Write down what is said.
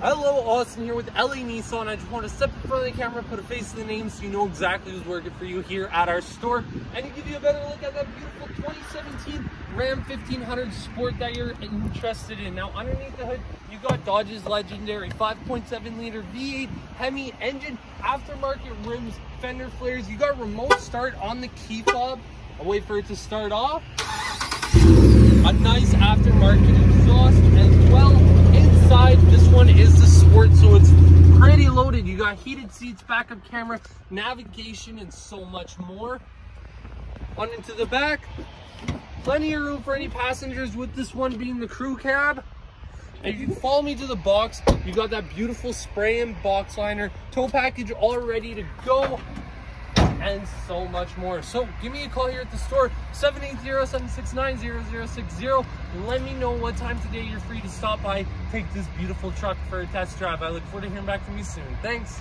Hello, Austin here with LA Nissan. I just want to step in front of the camera, put a face to the name so you know exactly who's working for you here at our store and give you a better look at that beautiful 2017 Ram 1500 Sport that you're interested in. Now, underneath the hood, you got Dodge's legendary 5.7 liter V8 Hemi engine, aftermarket rims, fender flares. You got remote start on the key fob. I'll wait for it to start off. A nice aftermarket exhaust as well inside this one is the sport so it's pretty loaded. You got heated seats backup camera navigation and so much more. On into the back. Plenty of room for any passengers with this one being the crew cab. And if you follow me to the box you got that beautiful spray and box liner. Tow package all ready to go and so much more. So give me a call here at the store, 780-769-0060. Let me know what time today you're free to stop by, take this beautiful truck for a test drive. I look forward to hearing back from you soon. Thanks.